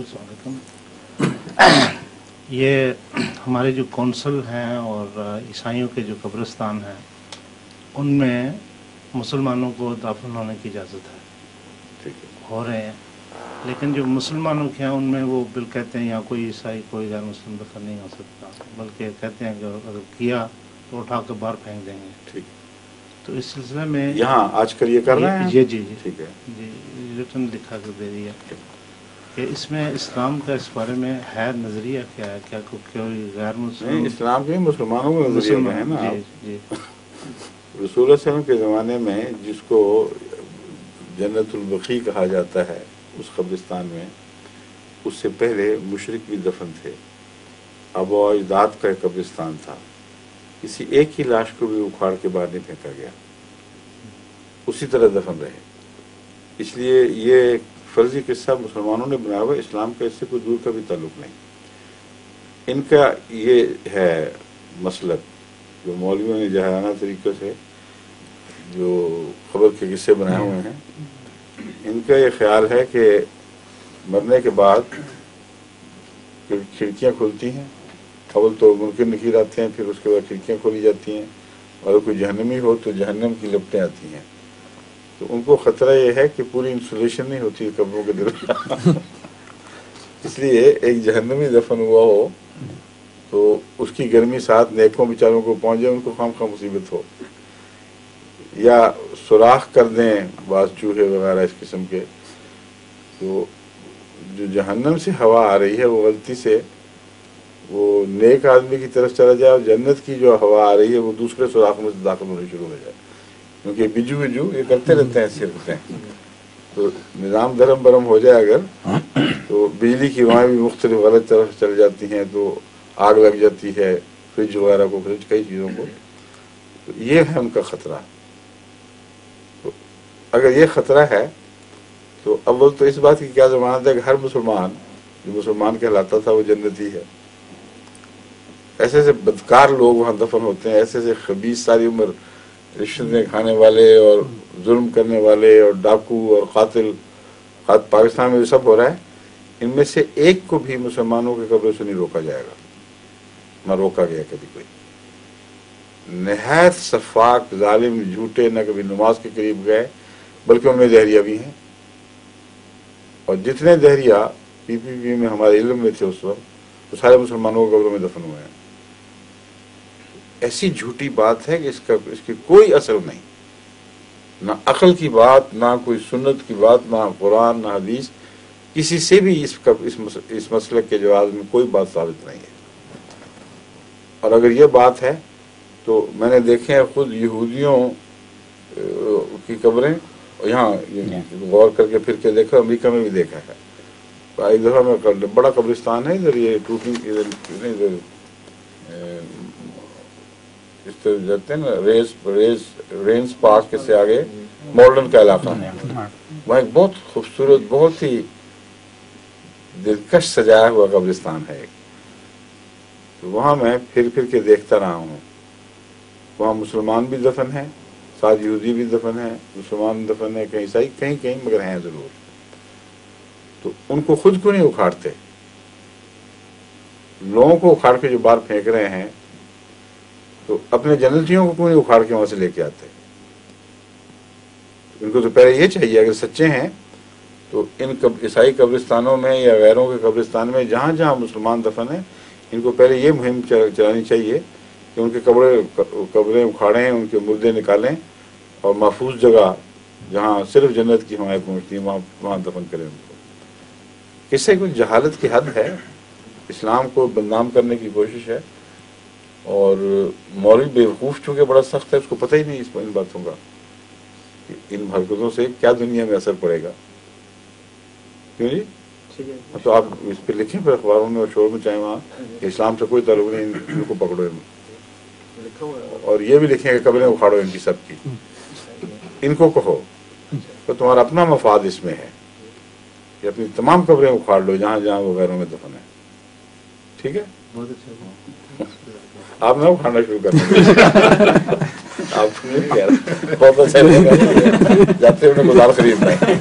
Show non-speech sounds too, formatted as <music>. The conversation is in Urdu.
علیکم یہ ہمارے جو کونسل ہیں اور عیسائیوں کے جو قبرستان ہیں ان میں مسلمانوں کو داخل ہونے کی اجازت ہے۔ ہو رہے ہیں۔ لیکن جو مسلمانوں کے ہیں ان میں وہ بل کہتے ہیں یا کوئی عیسائی کوئی غیر مسلم دفن نہیں ہو سکتا۔ بلکہ کہتے ہیں کہ اگر کیا تو اٹھا کے باہر پھینک دیں گے۔ ٹھیک۔ تو اس سلسلے میں یہاں آج کل یہ کر رہے ہیں؟ جی جی جی۔ ٹھیک ہے۔ جی ریٹرن لکھا کر دے دیا کہ اس میں اسلام کا اس بارے میں ہے نظریہ کیا ہے؟ کیا کوئی غیر مسلم اسلام کے مسلمانوں کا نظریہ ہے نا جی, جی۔ رسول وسلم کے زمانے میں جس کو جنت البقی کہا جاتا ہے اس قبرستان میں اس سے پہلے مشرق بھی دفن تھے۔ اب و اجداد کا ایک قبرستان تھا۔ کسی ایک ہی لاش کو بھی اکھاڑ کے باہر نہیں پھینکا گیا۔ اسی طرح دفن رہے۔ اس لیے یہ فرضی قصہ مسلمانوں نے بنایا ہوا اسلام کا اس سے کوئی دور کا بھی تعلق نہیں۔ ان کا یہ ہے مسلک جو مولویوں نے جہرانہ طریقے سے جو خبر کے قصے بنائے ہوئے ہیں، ان کا یہ خیال ہے کہ مرنے کے بعد کھڑکیاں کھلتی ہیں، اول تو منکر نکل آتے ہیں، پھر اس کے بعد کھڑکیاں کھولی جاتی ہیں۔ اور کوئی جہنمی ہو تو جہنم کی لپٹیں آتی ہیں۔ تو ان کو خطرہ یہ ہے کہ پوری انسولیشن نہیں ہوتی ہے قبروں کے درمیان۔ <laughs> اس لیے ایک جہنمی دفن ہوا ہو تو اس کی گرمی ساتھ نیکوں بیچاروں کو پہنچ جائے ان کو خام خواہ مصیبت ہو۔ یا سوراخ کر دیں بعض چوہے وغیرہ اس قسم کے تو جو جہنم سے ہوا آ رہی ہے وہ غلطی سے وہ نیک آدمی کی طرف چلا جائے اور جنت کی جو ہوا آ رہی ہے وہ دوسرے سوراخ میں سے داخل ہونے شروع ہو جائے۔ کیونکہ بجو بجو یہ کرتے رہتے ہیں ایسے ہوتے ہیں۔ تو نظام درم برم ہو جائے اگر، تو بجلی کی وہاں بھی مختلف غلط طرف چل جاتی ہیں، تو آگ لگ جاتی ہے، فریج وغیرہ کو، فریج کئی چیزوں کو۔ تو یہ ہے ان کا خطرہ۔ تو اگر یہ خطرہ ہے، تو اول تو اس بات کی کیا ضمانت ہے کہ ہر مسلمان، جو مسلمان کہلاتا تھا، وہ جنتی ہے۔ ایسے ایسے بدکار لوگ وہاں دفن ہوتے ہیں، ایسے ایسے خبیص ساری عمر رشوتیں کھانے والے اور ظلم کرنے والے اور ڈاکو اور قاتل پاکستان میں یہ سب ہو رہا ہے۔ ان میں سے ایک کو بھی مسلمانوں کے قبروں سے نہیں روکا جائے گا۔ نہ روکا گیا کبھی کوئی۔ نہایت صفاق ظالم جھوٹے نہ کبھی نماز کے قریب گئے، بلکہ ان میں دہریہ بھی ہیں۔ اور جتنے دہریا پی پی پی میں ہمارے علم میں تھے اس وقت، وہ سارے مسلمانوں کے قبروں میں دفن ہوئے ہیں۔ ایسی جھوٹی بات ہے کہ اس کا اس کی کوئی اثر نہیں۔ نہ عقل کی بات نہ کوئی سنت کی بات نہ قرآن نہ حدیث۔ کسی سے بھی اس کا اس مسئلے کے جواب میں کوئی بات ثابت نہیں ہے۔ اور اگر یہ بات ہے تو میں نے دیکھے ہیں خود یہودیوں کی قبریں یہاں جی۔ غور کر کے پھر کے دیکھا امریکہ میں بھی دیکھا ہے۔ ادھر میں بڑا قبرستان ہے ادھر یہ ٹوٹنگ ادھر جس طرح جاتے ہیں ریز ریز رینس پارک کے سے آگے ماڈرن کا علاقہ۔ ہے وہاں ایک بہت خوبصورت، بہت ہی دلکش سجایا ہوا قبرستان ہے۔ تو وہاں میں پھر پھر کے دیکھتا رہا ہوں۔ وہاں مسلمان بھی دفن ہیں، ساتھ یہودی بھی دفن ہیں، مسلمان دفن ہیں، کہیں عیسائی، کہیں کہیں، مگر ہیں ضرور۔ تو ان کو خود کو نہیں اکھاڑتے؟ لوگوں کو اکھاڑ کے جو باہر پھینک رہے ہیں تو اپنے جنتیوں کو کیوں اکھاڑ کے وہاں سے لے کے آتے؟ ان کو تو پہلے یہ چاہیے، اگر سچے ہیں، تو ان عیسائی قبرستانوں میں یا غیروں کے قبرستان میں جہاں جہاں مسلمان دفن ہیں، ان کو پہلے یہ مہم چلانی چاہیے کہ ان کے قبریں قبریں اکھاڑیں، ان کے مردے نکالیں اور محفوظ جگہ جہاں صرف جنت کی ہمیں پہنچتی ہے، وہاں وہاں دفن کریں ان کو۔ اس سے کچھ جہالت کی حد ہے، اسلام کو بدنام کرنے کی کوشش ہے۔ اور مولوی بیوقوف چونکہ بڑا سخت ہے اس کو پتہ ہی نہیں اس ان باتوں کا کہ ان حرکتوں سے کیا دنیا میں اثر پڑے گا۔ کیوں جی؟ تو آپ اس پہ لکھیں پھر اخباروں میں اور شور میں چاہے وہاں اسلام سے کوئی تعلق نہیں ان کو پکڑو اور یہ بھی لکھیں کہ قبریں اکھاڑو ان کی سب کی۔ ان کو کہو۔ تو تمہارا اپنا مفاد اس میں ہے کہ اپنی تمام قبریں اکھاڑ لو جہاں جہاں وغیرہ میں دفن ہے ٹھیک ہے؟ آپ نہ کھانا شروع کرنا آپ بہت اچھا جاتے ہیں گزار خریدنا ہے